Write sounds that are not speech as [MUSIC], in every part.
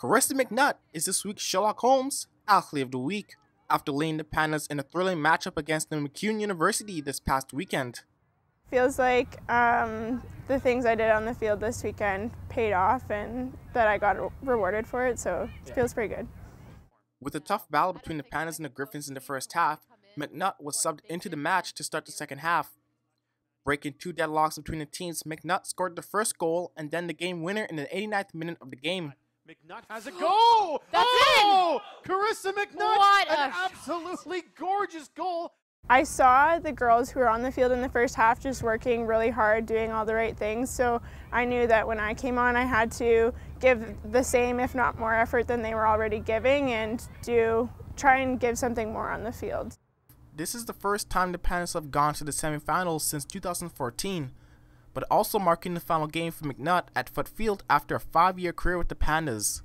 Karissa McNutt is this week's Sherlock Holmes Athlete of the Week after leading the Pandas in a thrilling matchup against the MacEwan University this past weekend. Feels like um, the things I did on the field this weekend paid off and that I got rewarded for it, so it feels pretty good. With a tough battle between the Pandas and the Griffins in the first half, McNutt was subbed into the match to start the second half. Breaking two deadlocks between the teams, McNutt scored the first goal and then the game winner in the 89th minute of the game. McNutt has a [GASPS] goal! That's oh! Karissa McNutt! What an a absolutely gorgeous goal! I saw the girls who were on the field in the first half just working really hard, doing all the right things. So I knew that when I came on, I had to give the same, if not more, effort than they were already giving and do try and give something more on the field. This is the first time the Panthers have gone to the semifinals since 2014 but also marking the final game for McNutt at Foote Field after a five-year career with the Pandas.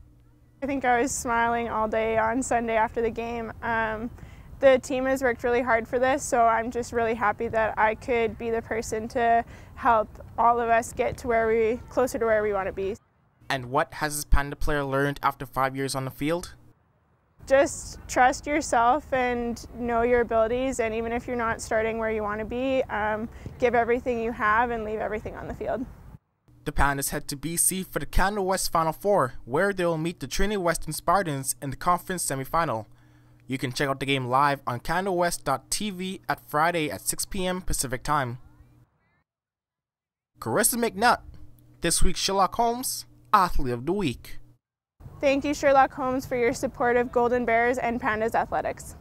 I think I was smiling all day on Sunday after the game. Um, the team has worked really hard for this, so I'm just really happy that I could be the person to help all of us get to where we closer to where we want to be. And what has this Panda player learned after five years on the field? Just trust yourself and know your abilities and even if you're not starting where you want to be um, give everything you have and leave everything on the field. The pandas head to bc for the canada west final four where they will meet the trinity western spartans in the conference semifinal. You can check out the game live on canadawest.tv at friday at 6 p.m pacific time. Karissa mcnutt this week's sherlock holmes athlete of the week Thank you, Sherlock Holmes, for your support of Golden Bears and Pandas Athletics.